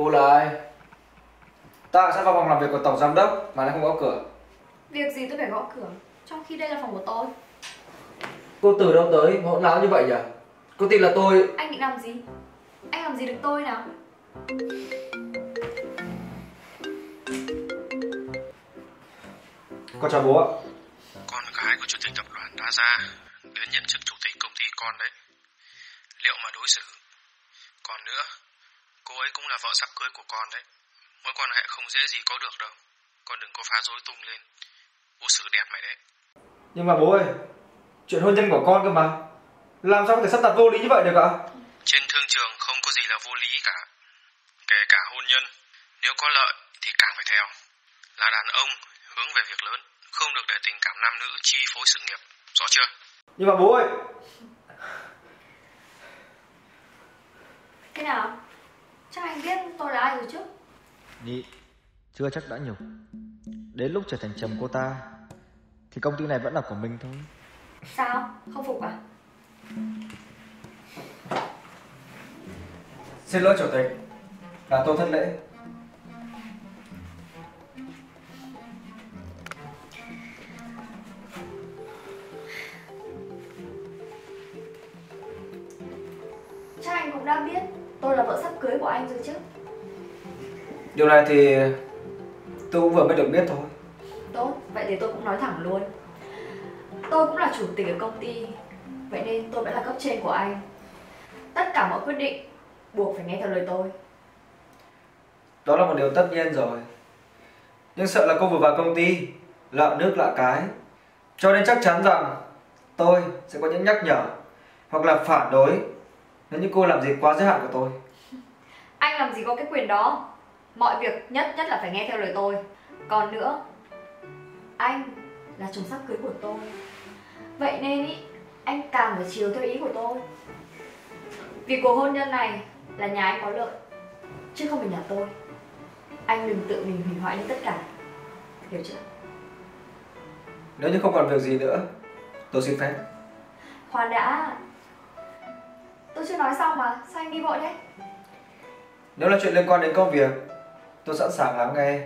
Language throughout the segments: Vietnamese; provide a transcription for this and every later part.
Cô là ai? Tại sao vào phòng làm việc của tổng giám đốc mà lại không gõ cửa? Việc gì tôi phải gõ cửa Trong khi đây là phòng của tôi Cô từ đâu tới hỗn láo như vậy nhỉ? Cô tin là tôi... Anh định làm gì Anh làm gì được tôi nào Con chào bố ạ. Con gái của chủ tịch tập đoàn đã ra đến nhận chức chủ tịch công ty con đấy. Liệu mà đối xử? Còn nữa, cô ấy cũng là vợ sắp cưới của con đấy. Mối quan hệ không dễ gì có được đâu. Con đừng có phá rối tung lên. Bố xử đẹp mày đấy. Nhưng mà bố ơi, chuyện hôn nhân của con cơ mà. Làm sao có thể sắp đặt vô lý như vậy được ạ? Trên thương trường không có gì là vô lý cả. Kể cả hôn nhân, nếu có lợi thì càng phải theo. Là đàn ông hướng về việc lớn, không được để tình cảm nam nữ chi phối sự nghiệp. Rõ chưa? Nhưng mà bố ơi, Thế nào Chắc anh biết tôi là ai rồi chứ Nhị, chưa chắc đã nhục. Đến lúc trở thành chồng cô ta, thì công ty này vẫn là của mình thôi. Sao Không phục à xin lỗi chủ tịch. Là tôi thất lễ. Chắc anh cũng đã biết Tôi là vợ sắp cưới của anh rồi chứ Điều này thì tôi cũng vừa mới được biết thôi. Tốt, vậy thì tôi cũng nói thẳng luôn Tôi cũng là chủ tịch ở công ty Vậy nên tôi vẫn là cấp trên của anh Tất cả mọi quyết định Buộc phải nghe theo lời tôi Đó là một điều tất nhiên rồi. Nhưng sợ là cô vừa vào công ty, lạ nước lạ cái. Cho nên chắc chắn rằng tôi sẽ có những nhắc nhở hoặc là phản đối nếu như cô làm gì quá giới hạn của tôi. Anh làm gì có cái quyền đó? Mọi việc nhất nhất là phải nghe theo lời tôi. Còn nữa Anh là chồng sắp cưới của tôi. Vậy nên ý Anh càng phải chiều theo ý của tôi. Vì cuộc hôn nhân này Là nhà anh có lợi Chứ không phải nhà tôi. Anh đừng tự mình hủy hoại đi tất cả. Hiểu chưa? Nếu như không còn việc gì nữa, tôi xin phép. Khoan đã Tôi chưa nói xong mà Sao anh đi vội thế? Nếu là chuyện liên quan đến công việc, tôi sẵn sàng lắng nghe.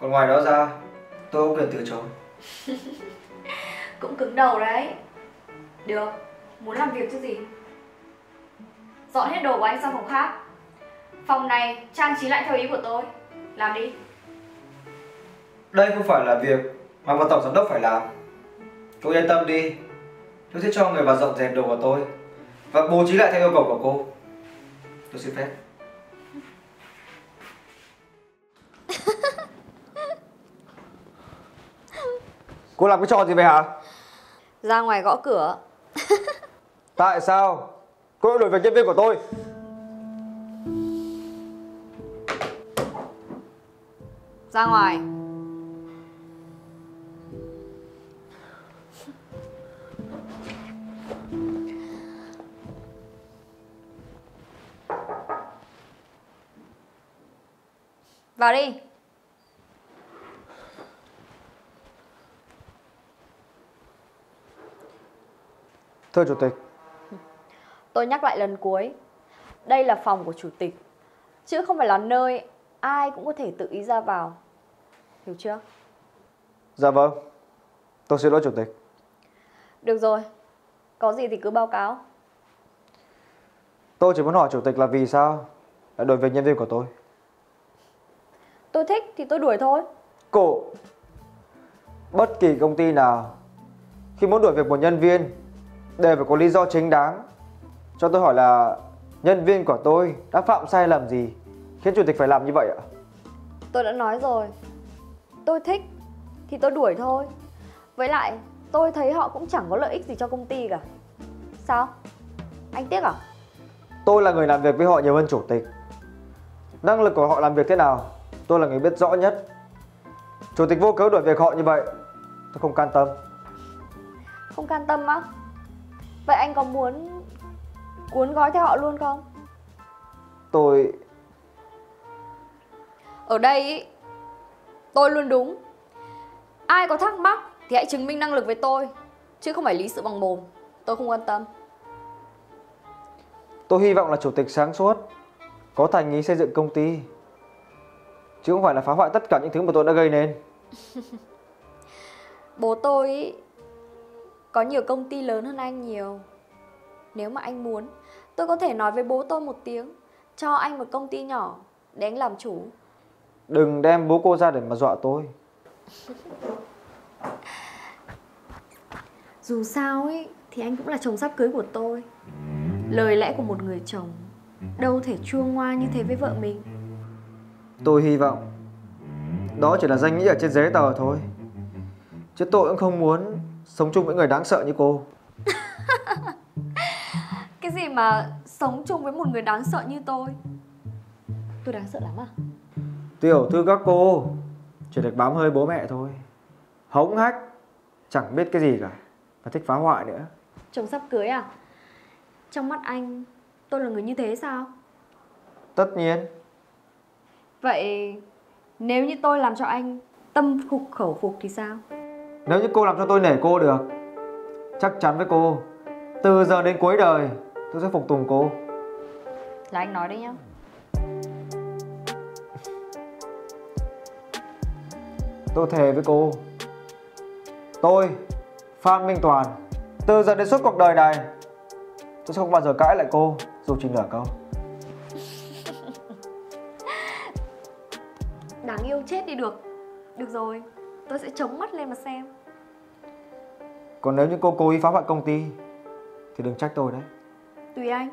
Còn ngoài đó ra, tôi không quyền từ chối. Cũng cứng đầu đấy. Được Muốn làm việc chứ gì? Dọn hết đồ của anh sang phòng khác. Phòng này trang trí lại theo ý của tôi. Làm đi. Đây không phải là việc mà một tổng giám đốc phải làm. Cô yên tâm đi, tôi sẽ cho người vào dọn dẹp đồ của tôi và bố trí lại theo yêu cầu của cô. Tôi xin phép. Cô làm cái trò gì vậy hả? Ra ngoài gõ cửa Tại sao? Cô đã đuổi việc nhân viên của tôi. Ra ngoài Vào đi Thưa chủ tịch, Tôi nhắc lại lần cuối Đây là phòng của chủ tịch Chứ không phải là nơi ai cũng có thể tự ý ra vào Hiểu chưa? dạ vâng. Tôi xin lỗi chủ tịch. Được rồi Có gì thì cứ báo cáo Tôi chỉ muốn hỏi chủ tịch là vì sao lại đuổi việc nhân viên của tôi. Tôi thích thì tôi đuổi thôi Cô, bất kỳ công ty nào khi muốn đuổi việc một nhân viên đều phải có lý do chính đáng. Cho tôi hỏi là nhân viên của tôi đã phạm sai lầm gì khiến chủ tịch phải làm như vậy ạ? Tôi đã nói rồi Tôi thích thì tôi đuổi thôi Với lại tôi thấy họ cũng chẳng có lợi ích gì cho công ty cả Sao? Anh tiếc à? Tôi là người làm việc với họ nhiều hơn chủ tịch. Năng lực của họ làm việc thế nào, tôi là người biết rõ nhất. Chủ tịch vô cớ đuổi việc họ như vậy, tôi không can tâm. Không can tâm á Vậy anh có muốn cuốn gói theo họ luôn không? Tôi Ở đây ý, tôi luôn đúng Ai có thắc mắc thì hãy chứng minh năng lực với tôi Chứ không phải lý sự bằng mồm Tôi không quan tâm tôi hy vọng là chủ tịch sáng suốt, có thành ý xây dựng công ty chứ không phải là phá hoại tất cả những thứ mà tôi đã gây nên. Bố tôi ý, có nhiều công ty lớn hơn anh nhiều. Nếu mà anh muốn, tôi có thể nói với bố tôi một tiếng, cho anh một công ty nhỏ để anh làm chủ. Đừng đem bố cô ra để mà dọa tôi. Dù sao ấy thì anh cũng là chồng sắp cưới của tôi. Lời lẽ của một người chồng đâu thể chua ngoa như thế với vợ mình. Tôi hy vọng đó chỉ là danh nghĩa ở trên giấy tờ thôi. Chứ tôi cũng không muốn sống chung với người đáng sợ như cô. Cái gì mà sống chung với một người đáng sợ như tôi? Tôi đáng sợ lắm à? Tiểu thư các cô chỉ được bám hơi bố mẹ thôi. Hống hách, chẳng biết cái gì cả và thích phá hoại nữa. Chồng sắp cưới à? Trong mắt anh, tôi là người như thế sao? Tất nhiên, Vậy nếu như tôi làm cho anh tâm phục khẩu phục thì sao? nếu như cô làm cho tôi nể cô được, chắc chắn với cô, từ giờ đến cuối đời tôi sẽ phục tùng cô. Là anh nói đấy nhá. Tôi thề với cô Tôi Phan Minh Toàn Từ giờ đến suốt cuộc đời này Tôi sẽ không bao giờ cãi lại cô Dù chỉ nửa câu chết đi được. Được rồi, tôi sẽ chống mắt lên mà xem. Còn nếu như cô cố ý phá hoại công ty Thì đừng trách tôi đấy Tùy anh.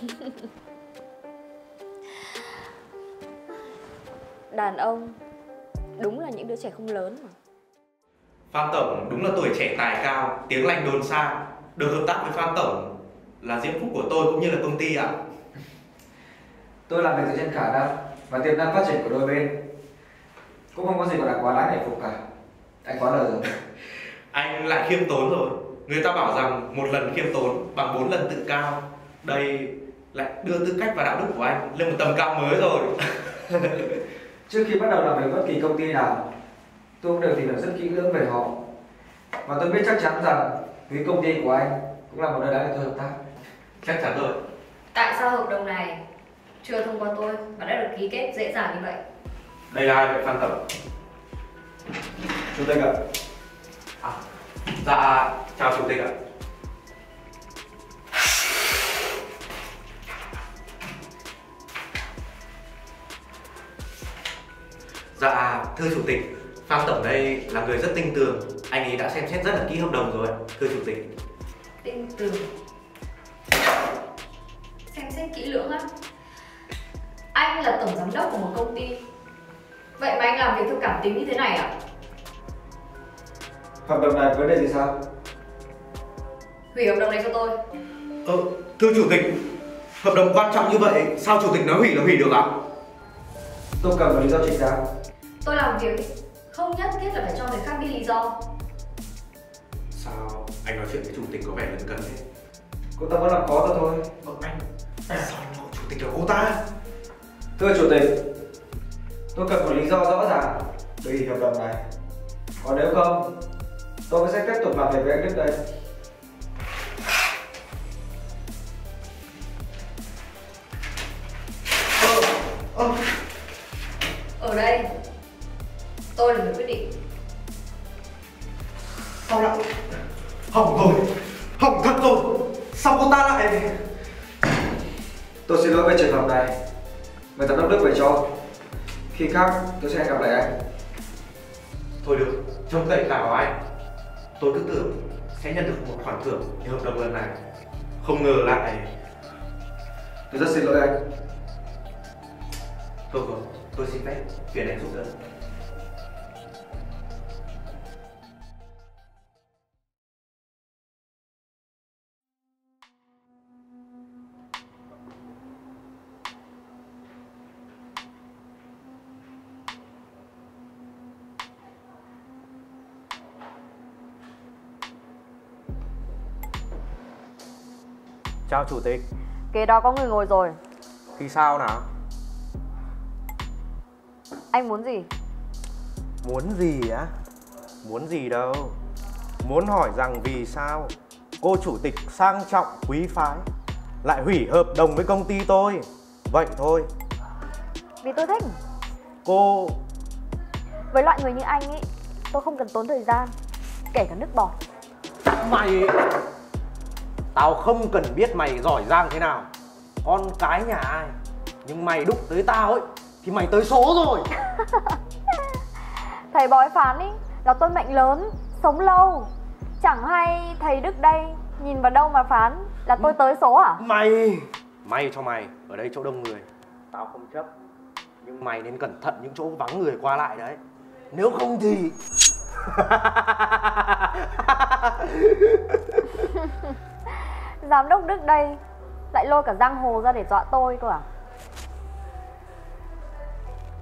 Đàn ông đúng là những đứa trẻ không lớn mà. Phan Tổng đúng là tuổi trẻ tài cao, tiếng lành đồn xa. Được hợp tác với Phan Tổng là diễm phúc của tôi cũng như là công ty ạ. Tôi làm việc dựa trên khả năng Và tiềm năng phát triển của đôi bên Cũng không có gì gọi là quá đáng để phục cả Anh quá lời rồi Anh lại khiêm tốn rồi. Người ta bảo rằng một lần khiêm tốn bằng bốn lần tự cao. Đây lại đưa tư cách và đạo đức của anh lên một tầm cao mới rồi. Trước khi bắt đầu làm việc bất kỳ công ty nào Tôi cũng đều tìm hiểu rất kỹ lưỡng về họ Và tôi biết chắc chắn rằng Vì công ty của anh cũng là một nơi đáng để tôi hợp tác Chắc chắn rồi. Tại sao hợp đồng này chưa thông qua tôi và đã được ký kết dễ dàng như vậy? Đây là ai vậy Phan Tổng? Chủ tịch ạ À, dạ, chào Chủ tịch ạ. Dạ, thưa Chủ tịch, Phan Tổng đây là người rất tinh tường. Anh ấy đã xem xét rất là kỹ hợp đồng rồi, thưa Chủ tịch. Tinh tường đốc của một công ty Vậy mà anh làm việc theo cảm tính như thế này à? Hợp đồng này vấn đề gì sao? Hủy hợp đồng này cho tôi Ờ, thưa Chủ tịch, hợp đồng quan trọng như vậy, sao Chủ tịch nói hủy là hủy được ạ? Tôi cần một lý do chính xác Tôi làm việc không nhất thiết là phải cho người khác biết lý do Sao anh nói chuyện với Chủ tịch có vẻ lấn cấn thế? Cô ta vẫn làm khó tôi thôi Ờ, anh, sao anh Chủ tịch là cô ta? Thưa Chủ tịch Tôi cần một lý do rõ ràng hủy hợp đồng này. Còn nếu không Tôi sẽ tiếp tục làm việc với anh tiếp đây. Ờ, ờ, Ở đây Tôi là người quyết định. Sao lại hỏng rồi. Hỏng thật rồi. Sao cô ta lại Tôi xin lỗi về trường hợp này Người giám đốc Đức về cho. Khi khác tôi sẽ gặp lại anh. Thôi được trông cậy cả vào anh. Tôi cứ tưởng sẽ nhận được một khoản thưởng như hợp đồng lần này. Không ngờ lại. Tôi rất xin lỗi anh. Thôi rồi tôi xin phép phiền anh giúp đỡ Chào chủ tịch, Kế đó có người ngồi rồi thì sao nào? Anh muốn gì? Muốn gì á? Muốn gì đâu Muốn hỏi rằng vì sao cô chủ tịch sang trọng quý phái lại hủy hợp đồng với công ty tôi. Vậy thôi. Vì tôi thích. Cô Với loại người như anh ấy, tôi không cần tốn thời gian, kể cả nước bọt. mày Tao không cần biết mày giỏi giang thế nào. Con cái nhà ai. Nhưng mày đụng tới tao ấy thì mày tới số rồi. Thầy bói phán ý là tôi mệnh lớn, sống lâu. Chẳng hay thầy Đức đây nhìn vào đâu mà phán là tôi tới số à? Mày May cho mày Ở đây chỗ đông người Tao không chấp Nhưng mày nên cẩn thận những chỗ vắng người qua lại đấy Nếu không thì Giám đốc Đức đây lại lôi cả giang hồ ra để dọa tôi cơ à?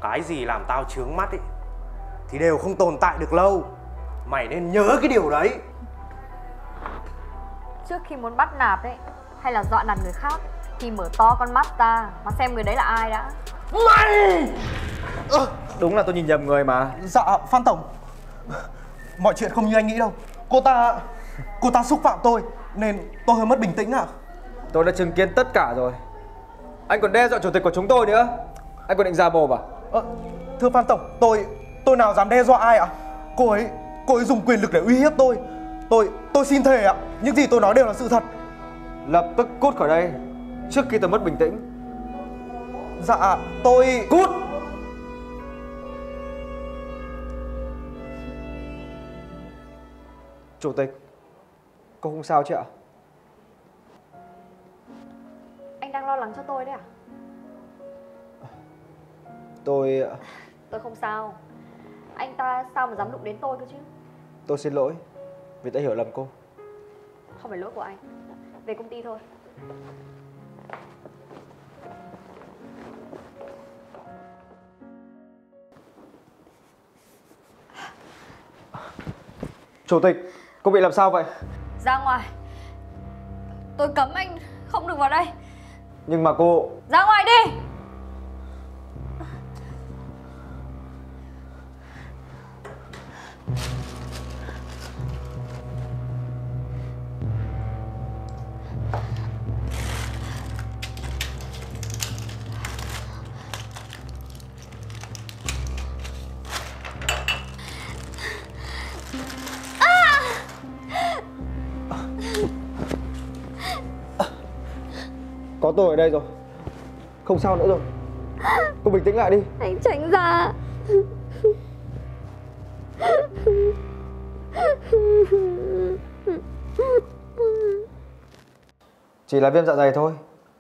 Cái gì làm tao chướng mắt ấy Thì đều không tồn tại được lâu. Mày nên nhớ cái điều đấy. Trước khi muốn bắt nạt ấy hay là dọa nạt người khác thì mở to con mắt ra mà xem người đấy là ai đã. Mày! Đúng là tôi nhìn nhầm người mà. Dạ Phan Tổng. Mọi chuyện không như anh nghĩ đâu. Cô ta Cô ta xúc phạm tôi Nên tôi hơi mất bình tĩnh ạ Tôi đã chứng kiến tất cả rồi. Anh còn đe dọa chủ tịch của chúng tôi nữa. Anh còn định ra mồm à Ờ, thưa Phan Tổng, tôi tôi nào dám đe dọa ai ạ? Cô ấy cô ấy dùng quyền lực để uy hiếp tôi. Tôi tôi xin thề ạ, những gì tôi nói đều là sự thật. Lập tức cút khỏi đây Trước khi tôi mất bình tĩnh. Dạ, tôi Cút! Chủ tịch Cô không sao chứ ạ Anh đang lo lắng cho tôi đấy à? Tôi Tôi không sao. Anh ta sao mà dám đụng đến tôi cơ chứ? Tôi xin lỗi Vì đã hiểu lầm cô Không phải lỗi của anh. Về công ty thôi. Chủ tịch Cô bị làm sao vậy Ra ngoài. Tôi cấm anh không được vào đây. Nhưng mà cô Ra ngoài đi. Tôi ở đây rồi. Không sao nữa rồi. Cô bình tĩnh lại đi. Anh tránh ra. Chỉ là viêm dạ dày thôi.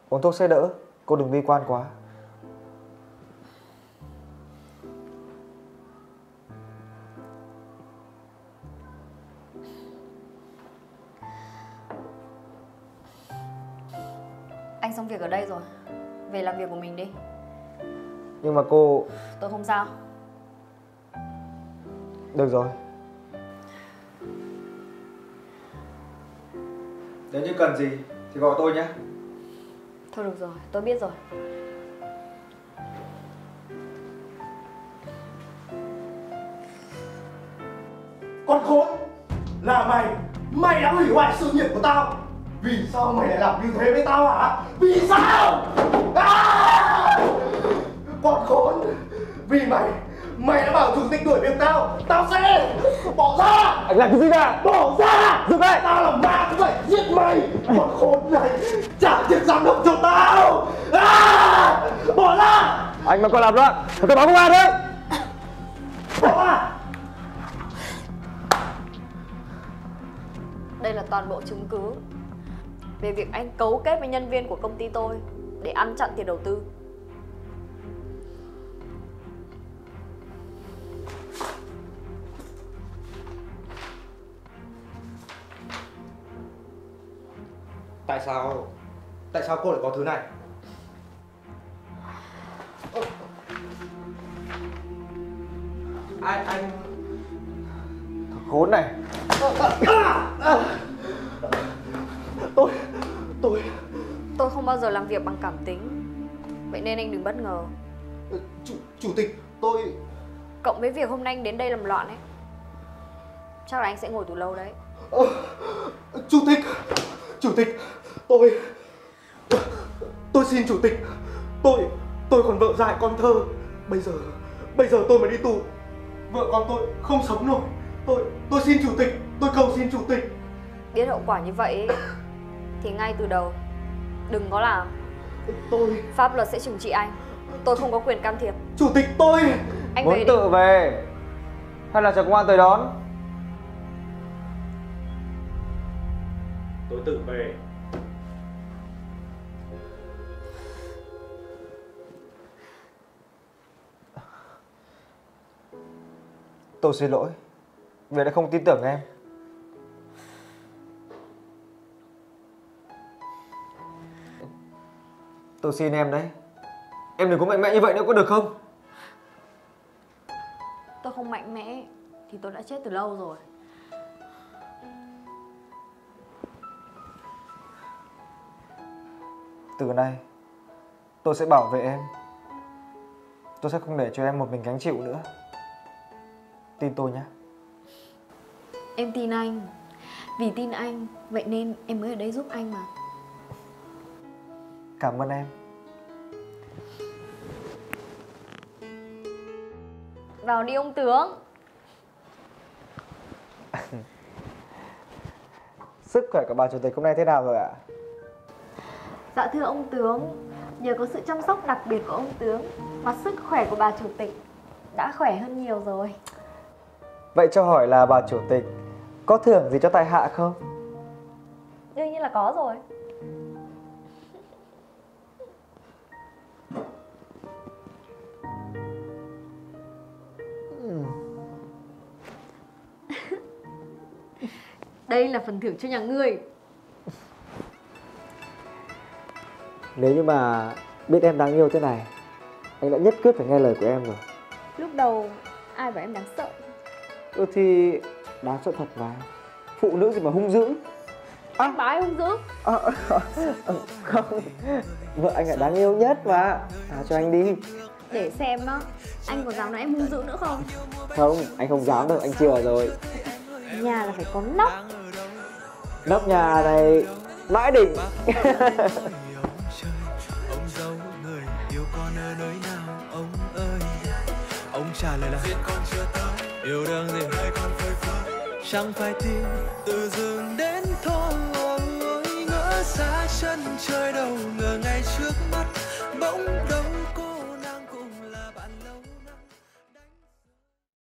Uống thuốc sẽ đỡ. Cô đừng bi quan quá việc ở đây rồi. Về làm việc của mình đi. Nhưng mà cô Tôi không sao. Được rồi Nếu như cần gì thì gọi tôi nhé Thôi được rồi, tôi biết rồi. Con khốn Là mày Mày đã hủy hoại sự nghiệp của tao Vì sao mày lại làm như thế với tao hả? Vì sao? À! Con khốn. Vì mày. Mày đã bảo chủ tịch đuổi việc tao. Tao sẽ Bỏ ra. Anh làm cái gì ra? Bỏ ra. Dừng lại Tao là ma cũng phải giết mày. Con khốn này Trả tiền giám đốc cho tao. À! Bỏ ra. Anh mà còn làm loạn thì tôi báo công an đấy. Bỏ ra. Đây là toàn bộ chứng cứ về việc anh cấu kết với nhân viên của công ty tôi để ăn chặn tiền đầu tư. Tại sao? Tại sao cô lại có thứ này? Anh anh Khốn này tôi tôi Tôi không bao giờ làm việc bằng cảm tính. Vậy nên anh đừng bất ngờ. chủ chủ tịch tôi Cộng với việc hôm nay anh đến đây làm loạn ấy. Chắc là anh sẽ ngồi tù lâu đấy. chủ tịch chủ tịch tôi tôi xin chủ tịch tôi tôi còn vợ dại con thơ bây giờ bây giờ tôi mà đi tù vợ con tôi không sống nổi tôi tôi xin chủ tịch tôi cầu xin chủ tịch Biết hậu quả như vậy thì ngay từ đầu đừng có làm. tôi Pháp luật sẽ trừng trị anh. Tôi không có quyền can thiệp. chủ tịch tôi Anh Muốn về đi. tự về hay là chờ công an tới đón? tôi tự về Tôi xin lỗi vì đã không tin tưởng em. Tôi xin em đấy. Em đừng có mạnh mẽ như vậy nữa có được không? Tôi không mạnh mẽ thì tôi đã chết từ lâu rồi. Từ nay tôi sẽ bảo vệ em. Tôi sẽ không để cho em một mình gánh chịu nữa. Tin tôi nhé. Em tin anh. Vì tin anh, vậy nên em mới ở đây giúp anh mà. Cảm ơn em. Vào đi ông tướng. Sức khỏe của bà chủ tịch hôm nay thế nào rồi ạ? Dạ thưa ông tướng, nhờ có sự chăm sóc đặc biệt của ông tướng mà sức khỏe của bà chủ tịch đã khỏe hơn nhiều rồi. Vậy cho hỏi là bà chủ tịch có thưởng gì cho tại hạ không? Đương nhiên là có rồi. Đây là phần thưởng cho nhà ngươi. Nếu như mà biết em đáng yêu thế này Anh đã nhất quyết phải nghe lời của em rồi. Lúc đầu ai bảo em đáng sợ? Ừ thì đáng sợ thật mà. Phụ nữ gì mà hung dữ? Anh bảo ai hung dữ? À, Không. Vợ anh là đáng yêu nhất mà. À, Cho anh đi. Để xem á Anh có dám nói em hung dữ nữa không? Không anh không dám đâu anh chừa rồi. Nhà là phải có nóc Nóc nhà này mãi đỉnh. Ông giấu người yêu con ở nơi nào ông ơi ông trả lời là duyên con chưa tới yêu đương gì? Hai con phơi phới chẳng phải tìm từ rừng đến thôi ngỡ xa chân trời đâu ngờ ngay trước mắt, bỗng đâu